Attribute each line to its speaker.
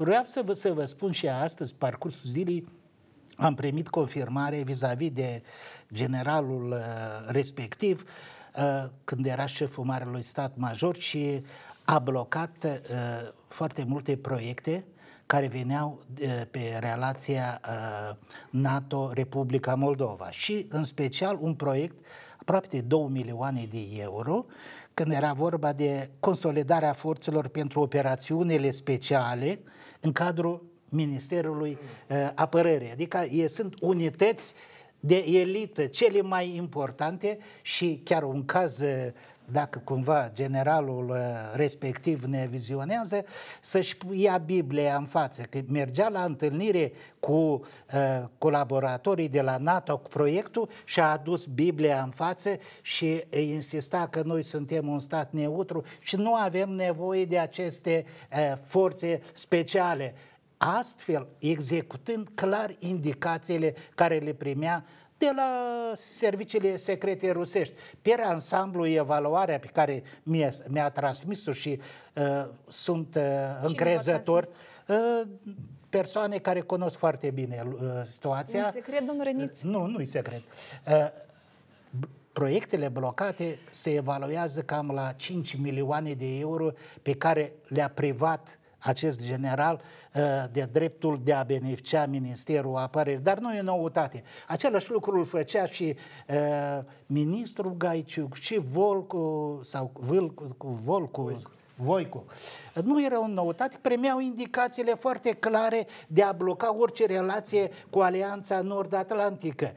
Speaker 1: Vreau să vă, să vă spun și astăzi, parcursul zilei, am primit confirmare vis-a-vis de generalul uh, respectiv uh, când era șeful Marelui Stat Major și a blocat uh, foarte multe proiecte care veneau uh, pe relația uh, NATO-Republica Moldova. Și în special un proiect aproape de 2 milioane de euro când era vorba de consolidarea forțelor pentru operațiunile speciale în cadrul Ministerului uh, Apărării. Adică e, sunt unități de elită, cele mai importante și chiar un caz uh, dacă cumva generalul uh, respectiv ne vizionează, să-și ia Biblia în față, că mergea la întâlnire cu uh, colaboratorii de la NATO cu proiectul și a adus Biblia în față și insista că noi suntem un stat neutru și nu avem nevoie de aceste uh, forțe speciale astfel executând clar indicațiile care le primea de la serviciile secrete rusești. Pe ansamblu, evaluarea pe care mi-a, mi transmis-o și uh, sunt uh, încrezător, uh, persoane care cunosc foarte bine uh, situația.
Speaker 2: Nu secret, domnul Răniț?
Speaker 1: Uh, nu, nu-i secret. Uh, proiectele blocate se evaluează cam la 5 milioane de euro pe care le-a privat acest general uh, de dreptul de a beneficia Ministerul Apărării. Dar nu e noutate. Același lucru îl făcea și uh, ministrul Gaiciuc și Volcu sau Vâlcu, Volcu, Voicu. Voicu. Nu era o noutate, primeau indicațiile foarte clare de a bloca orice relație cu Alianța Nord-Atlantică.